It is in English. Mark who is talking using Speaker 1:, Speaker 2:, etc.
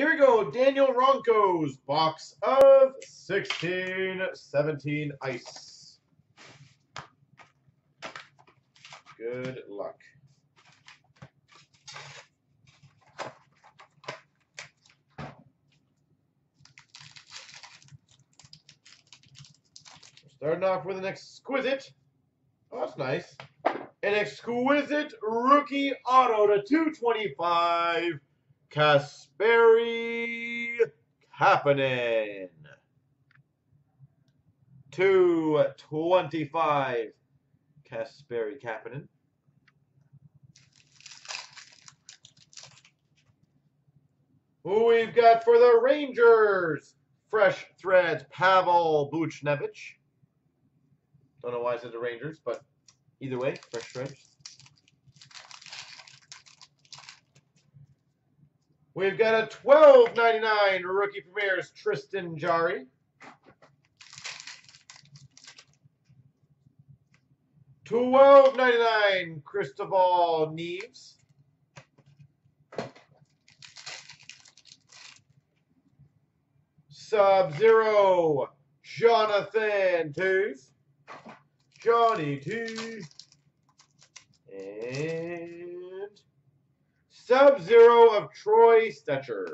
Speaker 1: Here we go. Daniel Ronco's box of 16, 17 ice. Good luck. Starting off with an exquisite. Oh, that's nice. An exquisite rookie auto to 225. Kasperi Kapanen. 225. Kasperi Kapanen. Who we've got for the Rangers? Fresh Threads, Pavel Buchnevich. Don't know why I said the Rangers, but either way, fresh stripes. We've got a twelve ninety nine rookie premieres Tristan Jarry. Twelve ninety nine Cristobal Nieves. Sub Zero Jonathan Tooth. Johnny Tooth. And sub-zero of Troy Stecher.